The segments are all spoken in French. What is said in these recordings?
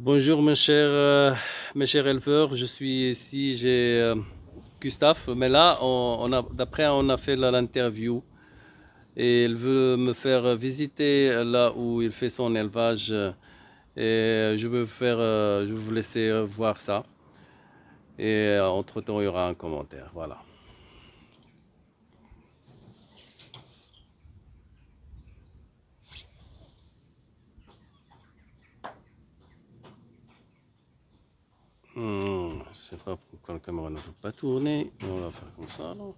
Bonjour mes chers, euh, mes chers éleveurs, je suis ici, j'ai euh, Gustave, mais là, on, d'après on a fait l'interview. Et il veut me faire visiter là où il fait son élevage. Et je veux faire, euh, je vais vous laisser voir ça. Et entre temps il y aura un commentaire, voilà. Sais pas pourquoi la caméra ne veut pas tourner. On va faire comme ça. alors.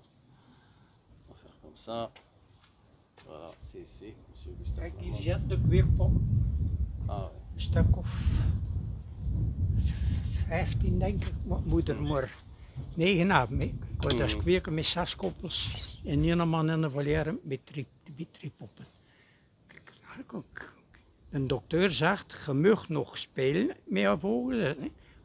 On va faire comme ça. Voilà, c'est ici. Kijk, hier zit de kweekpop. Ah. Een stuk of 15 denk ik. Wat moet er maar 9 hebben. Ik dus Mhm. kweken met zes koppels. En één man in de volière met drie, met drie poppen. Kijk, kijk, Een dokter zegt, je mag nog spelen met je vogels.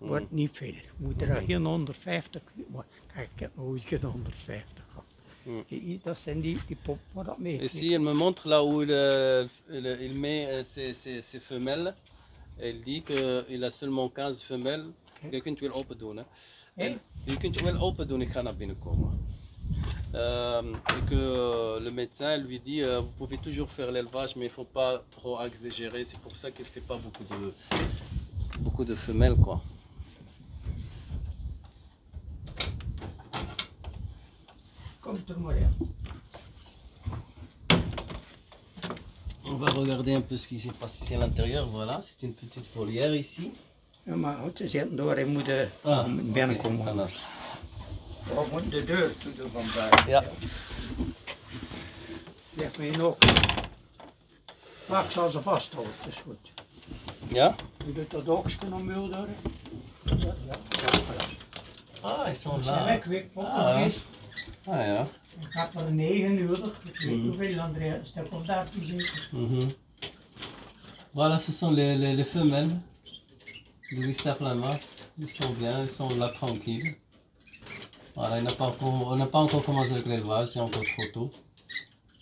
Wordt niet veel. Je moet er geen 150. maar Kijk, ik nog ooit geen 150 gehad. Mhm. Kijk, Dat zijn die, die poppen waar dat mee. Ici, il me montre là où il, il, met ses, ses, ses femelles. Il dit qu'il a seulement 15 femelles. Je kunt wel open doen. Hè. Je kunt wel open doen, ik ga naar binnen komen. Euh, et que le médecin lui dit euh, vous pouvez toujours faire l'élevage mais il ne faut pas trop exagérer c'est pour ça qu'il ne fait pas beaucoup de beaucoup de femelles quoi On va regarder un peu ce qui se passe ici à l'intérieur voilà c'est une petite volière ici Ja, maar goed, ze zitten door, hij moet ah, binnenkomen. oké, anders. We moeten de deur toe doen van buiten. ja Leg me nog. Maar ik zal ze vasthouden, dat is goed. ja Je doet dat ook kunnen muur door. Ja, ja, ja. voilà. ah ils sont Zijn là weg, weg, Ah. Ah ja Ik heb er 9 uur, ik weet Mhm. hoeveel André, een stuk of 13 zeker. Mhm. Voilà, ce sont les, les, les femelles de Gustave Lamas. Ils sont bien, ils sont là tranquilles. Voilà, il n'a pas encore- on n'a pas encore commencé avec l'élevage, c'est encore trop tôt.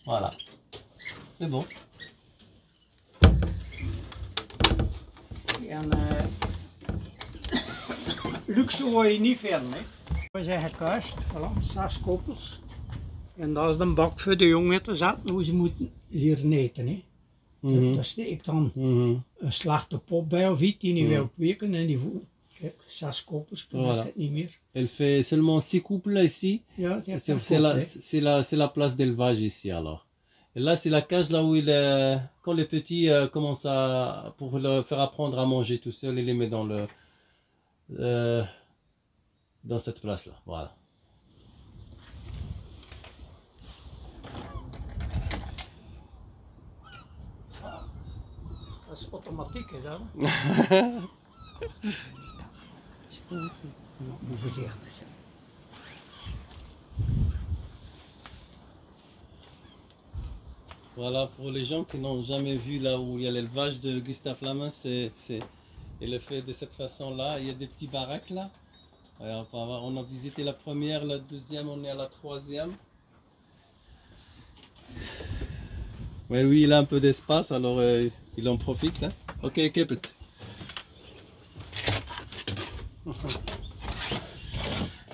Voilà. C'est bon. En eh luxe hoor je niet veel, hè? We zijn gekast, voilà, zes koppels. En dat is de bak voor de jongen te zetten, hoe ze moeten hier neten, hè. Daar steek ik dan een slechte pop bij of iets die niet wil kweken en die voelt. Kijk, zes koppels, dan Voilà. heb het niet meer. Elle fait seulement 6 couples ici. Ja, C'est la, la, place d'élevage ici alors. Et là, c'est la cage là où il est. Quand les petits euh, commencent à. pour leur faire apprendre à manger tout seul, il les met dans le. euh, dans cette place là. Voilà. Hè, dat. Moet voorzichtig zijn. Voilà, pour les gens qui n'ont jamais vu là où il y a l'élevage de Gustave Lamin, c'est. c'est- Il le fait de cette façon là. Il y a des petits baraques là. On, a visité la première, la deuxième, on est à la troisième. Ouais, lui, il a un peu d'espace, alors euh, il en profite. Hein. Ok, keep it.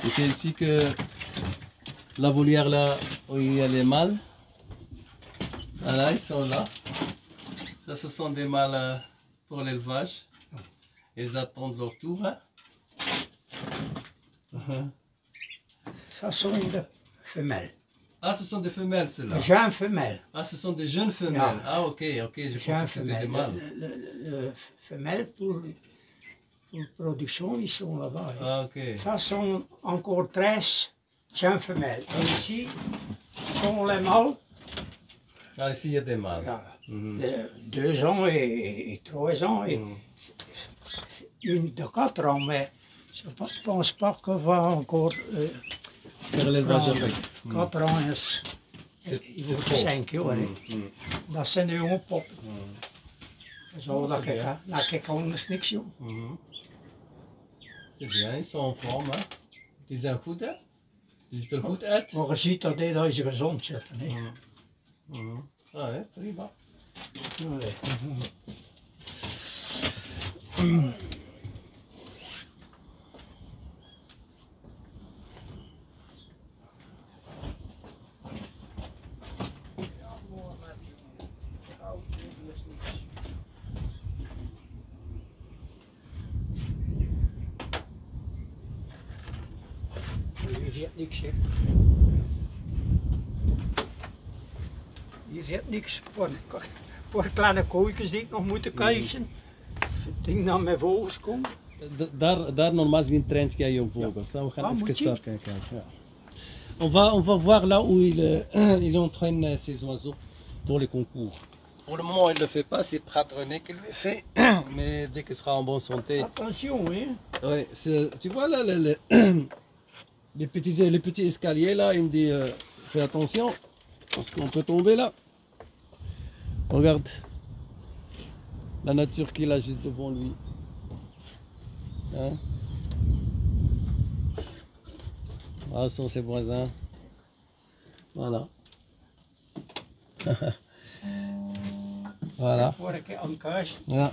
Et c'est ici que la volière là où il y a les mâles. Voilà, ils sont là. Ça, ce sont des mâles euh, pour l'élevage. Ils attendent leur tour. hein. Mhm. Dat zijn de femelles. Ah, ce sont des femelles, ceux-là. De jeune femelle. Ah, ce sont des jeunes femelles. Ja. Ah, ok, ok, je jeune que c'était des mâles. De femelles pour, pour production, ils sont là-bas. Ah, ok. Ça sont encore 13 jeunes femelles. Et ici, sont les mâles. Ah, ici, il y a des mâles. Mhm. de deux ans et, et trois ans. Et Mhm. une de quatre ans, mais je ne pense pas qu'on va encore euh, Faire l'élevage prendre. avec. Quatre ans is, C'est il c'est wordt trop. cinq jaar. hè. Mhm, mhm, Dat zijn de jonge poppen. mhm. Zo, Oh, dat c'est ik, bien. hè. dat ik anders niks joh. Mhm. C'est bien, ils sont en forme. Hein. Die zijn goed, hè? Die ziet er goed uit. Maar je ziet dat die dat ze gezond zitten. Hè. Mhm. Mhm. Ah, hè, prima. Nee. zit niks in. Hier zit niks voor, voor kleine kooikjes die ik nog moeten kiezen. Het ding naar mijn vogels komt. Daar, daar normaal gezien traint jij je vogels. hè. We gaan Ah, even daar kijken. Ja. On, va, on va voir là où il, euh, il entraîne euh, ses oiseaux pour les concours. Pour le moment, il ne le fait pas, c'est Prat René qui le fait. Mais dès qu'il sera en bonne santé. Attention. Ouais, c'est- tu vois là, le- le- les, petits, les petits escaliers là, il me dit euh, fais attention parce qu'on peut tomber là. Regarde la nature qu'il a juste devant lui. Hein? Ah, ce sont ses voisins. Voilà. voilà. Voilà.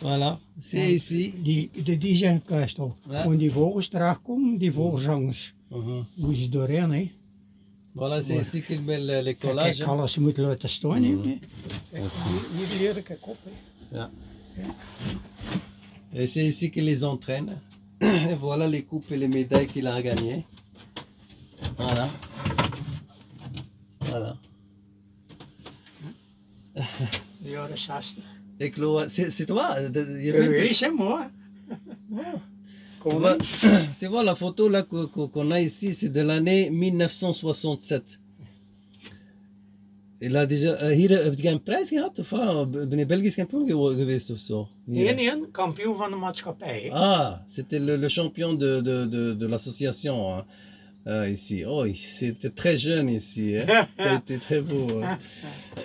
Voilà. C'est ici. Die, kast al. Ja. Wanneer die vogels terechtkomen, die vogelzangers, moeten ze doorheen, hè. Voilà, c'est ici qu'il met le- les collages. kijk, alles moet laten staan, hè. Kijk, hier, hier leer ik hè. Et c'est ici qu'il les entraîne. Et voilà les coupes et les médailles qu'il a gagnées. Voilà. Voilà. De jaren 60. C'est toi de- je Je vais te- weet hem, hoor. tu vois, tu vois la photo là qu'on a ici, c'est de l'année 1967. Il a déjà, hier heb je een prijs gehad of? Ben je Belgisch kampioen geweest of zo? Nee, nee, kampioen van de maatschappij. Ah, c'était le, le champion de, de, de, de l'association hein, euh, ici. Oh, il- c'était très jeune ici. Hein. Été très beau. hein.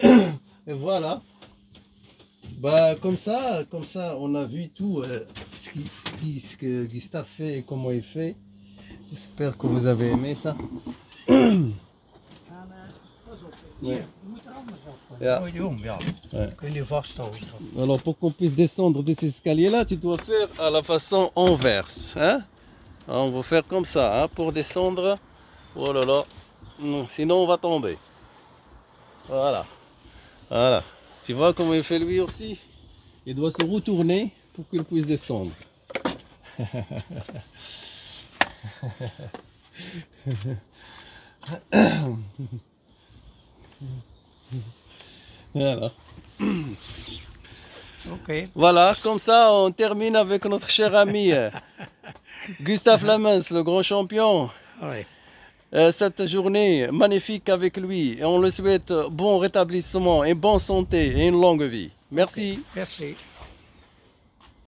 Et voilà. Bah, comme ça, comme ça, on a vu tout euh, ce, qui, ce, qui- ce que Gustave fait et comment il fait. J'espère que vous avez aimé ça. Vasthouden. Alors, pour qu'on puisse descendre de ces escaliers-là, tu dois faire à la façon inverse. Hein? On va faire comme ça, hein, pour descendre. Oh là là. Non, Sinon, on va tomber. Voilà. Voilà. Tu vois comment il fait lui aussi? Il doit se retourner pour qu'il puisse descendre. voilà. Voilà, comme ça, on termine avec notre cher ami Gustave Lamens, le grand champion. Euh, cette journée magnifique avec lui. Et on le souhaite bon rétablissement et bonne santé et une longue vie. Merci. Merci.